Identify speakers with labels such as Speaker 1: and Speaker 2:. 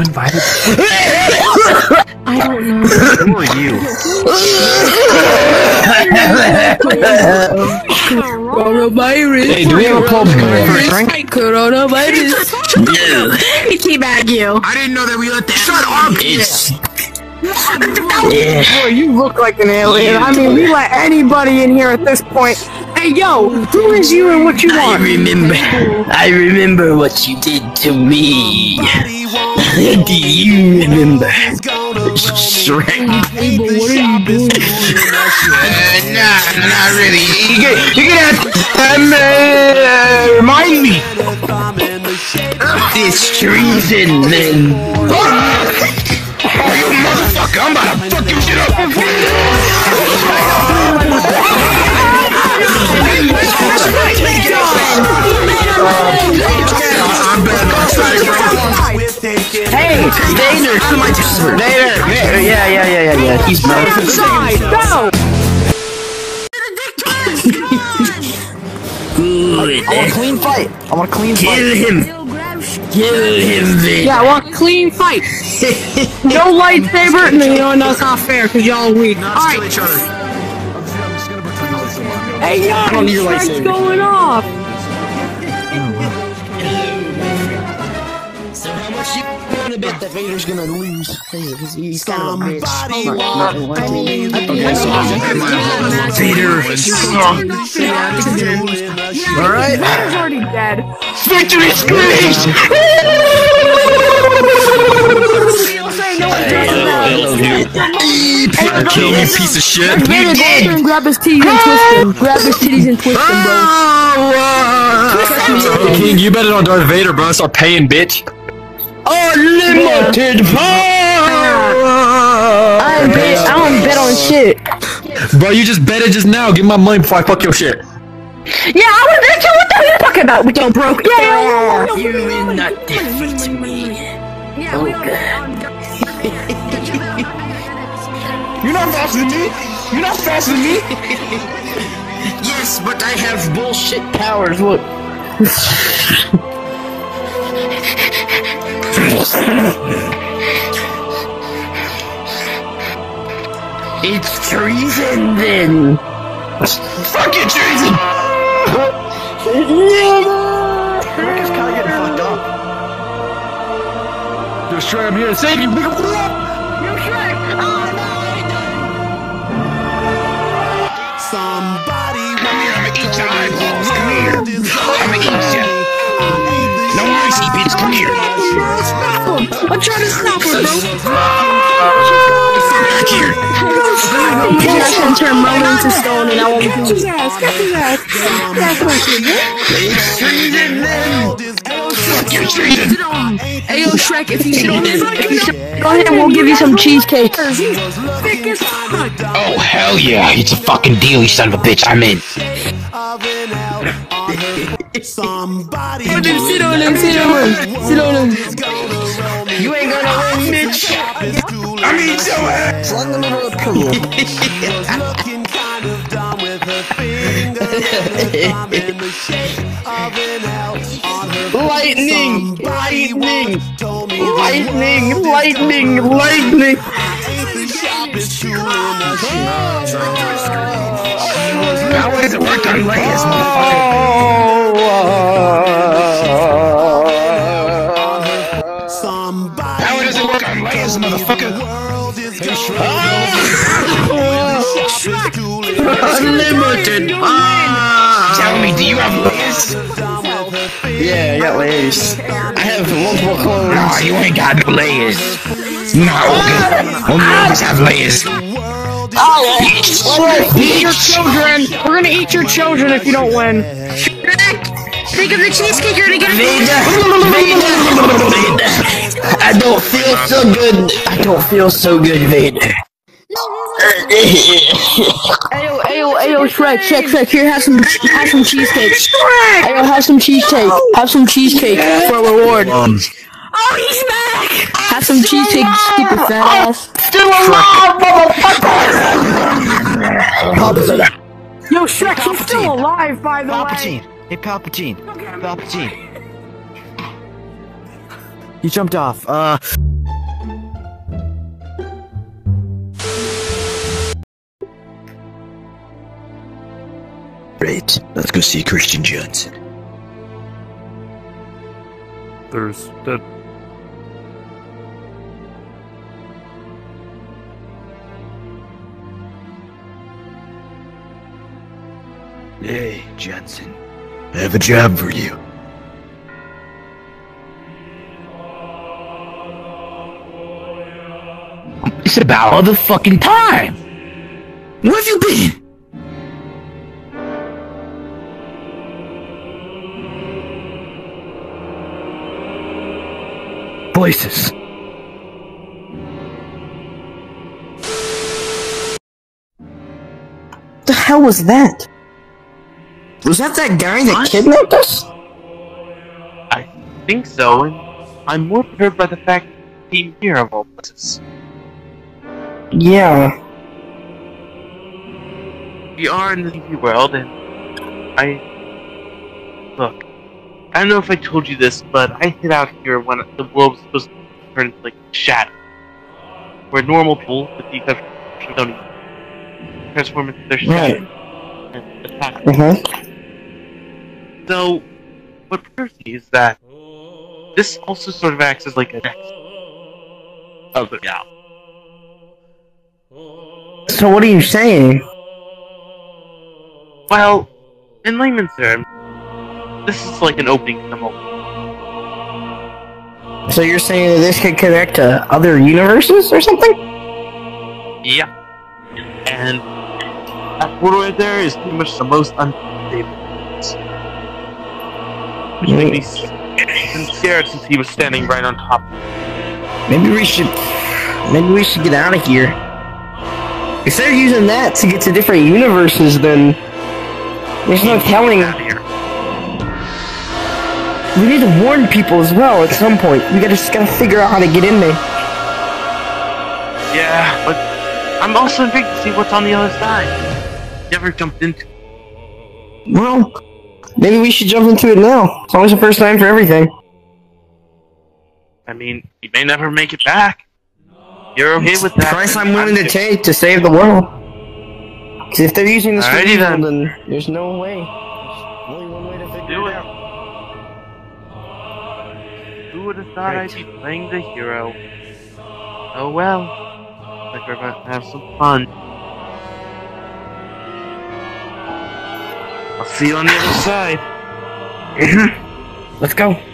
Speaker 1: invited?
Speaker 2: I don't know.
Speaker 1: Who are you?
Speaker 2: Coronavirus.
Speaker 1: Hey, do we have a pub for a drink?
Speaker 2: Coronavirus.
Speaker 3: No,
Speaker 2: Let me teabag you.
Speaker 3: I didn't know that we let that. Shut up! It's.
Speaker 4: Boy, you look like an alien. I mean, we let anybody in here at this point. Hey, yo, who is you and what you
Speaker 3: I
Speaker 4: want?
Speaker 3: remember. I remember what you did to me. Do you remember? Shrek.
Speaker 2: What are you doing?
Speaker 3: Uh, nah, not really. You get, you get um, uh, remind me. This treason, then. Oh, you motherfucker! I'm about to fuck your shit up. Hey, Vader, come on, Vader, Vader, yeah, yeah, yeah, yeah, yeah. He's bro.
Speaker 4: Side, go!
Speaker 3: Good.
Speaker 1: I want a clean fight. I want a clean
Speaker 3: Kill
Speaker 1: fight.
Speaker 3: Kill him. Kill him, Vader.
Speaker 4: Yeah, I want a clean fight. No lightsaber? No, you know it's not fair because y'all are weak. Alright. Hey, yo,
Speaker 1: don't your
Speaker 4: Shrek's
Speaker 1: lightsaber.
Speaker 4: going off.
Speaker 3: So how much you
Speaker 1: gonna bet that Vader's gonna lose. He's, he's, he's kind of a bitch.
Speaker 3: Somebody
Speaker 1: Not- not gonna lie to you.
Speaker 3: Okay, so Vader.
Speaker 1: Alright.
Speaker 4: Vader's already dead.
Speaker 3: Victory screams!
Speaker 5: I kill you, piece of shit.
Speaker 4: Vader, go over and ah! grab his titties and twist them. Grab his titties and twist them, bro.
Speaker 5: King, you bet it on Darth Vader, bro. Start paying, bitch.
Speaker 3: Unlimited power!
Speaker 4: I don't bet, I don't bet on shit.
Speaker 5: Bro, you just bet it just now. Give my money before I fuck your shit.
Speaker 4: Yeah, I would bet you. What the hell are you talking about? We don't broke. Yeah.
Speaker 3: You will not defeat me.
Speaker 1: Oh, You're not faster than me. You're not faster than me.
Speaker 3: Yes, but I have bullshit powers. Look. it's treason then. Fuck you, treason!
Speaker 1: Rick is kind of getting fucked up.
Speaker 5: Just try, I'm here to oh, save you. Nigga, pull up.
Speaker 3: Eat your eyeballs. Come here. I'ma eat ya. No mercy, bitch. Come here.
Speaker 4: I'm trying to stop him, bro.
Speaker 3: Back here.
Speaker 4: He's not gonna turn Merlin into stone, and I won't catch his ass. Catch his ass. That's. Hey, yo, Shrek, if you shit on him, if you shit- go ahead and we'll give you some cheesecake.
Speaker 3: Oh, hell yeah. It's a fucking deal, you son of a bitch. I'm in.
Speaker 6: Somebody
Speaker 4: Sit on him, sit on him, sit on him.
Speaker 3: You ain't gonna win, bitch. I mean, your ass.
Speaker 1: It's in the middle pillow.
Speaker 6: looking kind of dumb with her finger and her thumb in the shape of an L on her
Speaker 3: Lightning! Lightning!
Speaker 6: once told me
Speaker 3: Lightning! Lightning! Lightning!
Speaker 6: The in the shed.
Speaker 3: How does it work on Leia's, motherfucker?
Speaker 6: Somebody
Speaker 3: How does it work on Leia's, motherfucker?
Speaker 6: world is
Speaker 3: Shrek! Unlimited! Tell me, do you have Leia's?
Speaker 1: yeah, I got layers. I have multiple clones.
Speaker 3: No, you ain't got no Leia's. No, only others have Leia's. Bitch!
Speaker 4: Eat your children. We're gonna eat your children if you don't win. Shrek!
Speaker 2: Think of the cheesecake you're gonna get.
Speaker 3: Vader! Vader! I don't feel so good. I don't feel so good, Vader.
Speaker 4: Ayo, ayo, ayo, Shrek, Shrek, Shrek. Here, have some, have some cheesecake. Ayo, have some cheesecake. Have some cheesecake for a reward.
Speaker 5: Um,
Speaker 2: Oh, he's back!
Speaker 4: Have some cheese pig, stupid oh, fat ass. Still alive, motherfucker! Yo, Shrek, hey, he's still alive, by the
Speaker 1: Palpatine. way. Hey, Palpatine. Palpatine. He jumped off. Uh.
Speaker 3: Great. Let's go see Christian Johnson.
Speaker 7: There's that
Speaker 3: Hey, Johnson. I have a job for you. It's about all the fucking time. Where have you been? Voices.
Speaker 1: the hell was that? Was that that guy that kidnapped us?
Speaker 8: I think so, and I'm more perturbed by the fact that he came here of all places.
Speaker 1: Yeah.
Speaker 8: We are in the TV world, and I look. I don't know if I told you this, but I hid out here when the world was supposed to turn into like shadow, where normal people, with the exception of Tony, transform into their shadow and attack.
Speaker 1: Uh-huh.
Speaker 8: So, what perturbs me is that this also sort of acts as like a next oh, of the yeah.
Speaker 1: So what are you saying?
Speaker 8: Well, in layman's terms, this is like an opening to the moment.
Speaker 1: So you're saying that this could connect to other universes or something?
Speaker 8: Yeah. And that portal right there is pretty much the most unstable. Which made me s- been scared since he was standing right on top.
Speaker 1: Maybe we should maybe we should get out of here. If they're using that to get to different universes, then there's no telling.
Speaker 8: Out here.
Speaker 1: We need to warn people as well at some point. We gotta just gotta figure out how to get in there.
Speaker 8: Yeah, but I'm also intrigued to see what's on the other side. Never jumped into.
Speaker 1: Well, maybe we should jump into it now. It's always the first time for everything.
Speaker 8: I mean, you may never make it back. You're okay with that?
Speaker 1: Price I'm willing to take to save the world. 'Cause if they're using this for evil,
Speaker 8: then.
Speaker 1: then there's no way. There's only one way to figure
Speaker 8: Do
Speaker 1: it
Speaker 8: it.
Speaker 1: out.
Speaker 8: Who would have thought
Speaker 1: Right.
Speaker 8: I'd be playing the hero? Oh well. Like we're about to have some fun. I'll see you on the other side. Mm-hmm.
Speaker 1: Let's go.